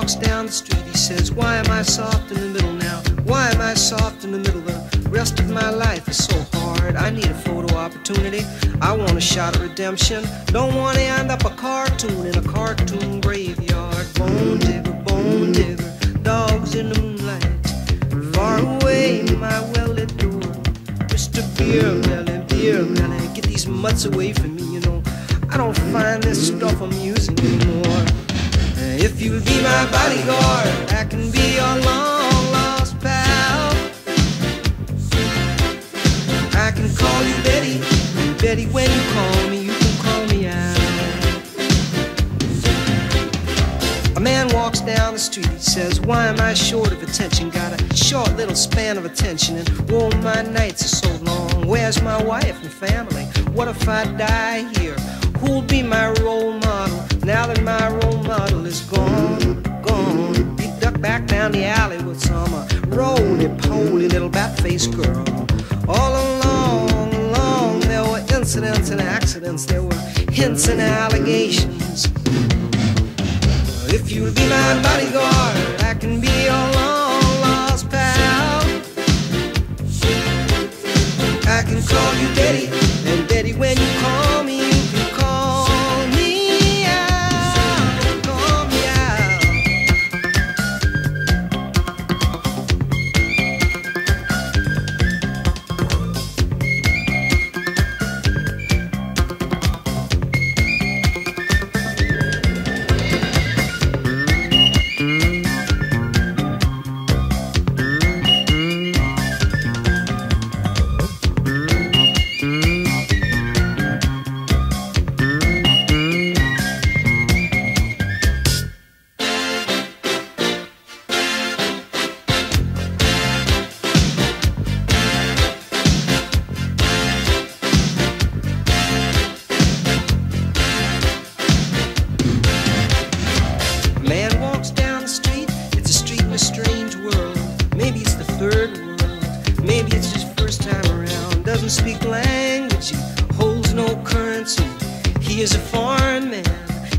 walks down the street, he says, Why am I soft in the middle now? Why am I soft in the middle? The rest of my life is so hard. I need a photo opportunity. I want a shot at redemption. Don't want to end up a cartoon in a cartoon graveyard. Bone digger, bone digger, dogs in the moonlight. Far away, my well lit door. Mr. Beer Melly, Beer Melly, get these mutts away from me, you know. I don't find this stuff amusing anymore. Uh, if you'll be my bodyguard, I can be your long lost pal. I can call you Betty, Betty, when you call me, you can call me Al. A man walks down the street, he says, Why am I short of attention? Got a short little span of attention, and oh, my nights are so long. Where's my wife and family? What if I die here? Who'll be my role model now that my role model is gone? Gone. He ducked back down the alley with some uh, roly-poly little bat-faced girl. All along, along, there were incidents and accidents. There were hints and allegations. If you'll be my bodyguard, I can be your third world, maybe it's his first time around. Doesn't speak language, he holds no currency. He is a foreign man,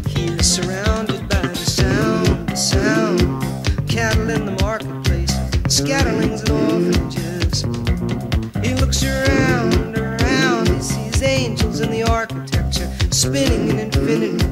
he is surrounded by the sound, the sound. Cattle in the marketplace, scatterlings and orphanages. He looks around, around, he sees angels in the architecture, spinning in infinity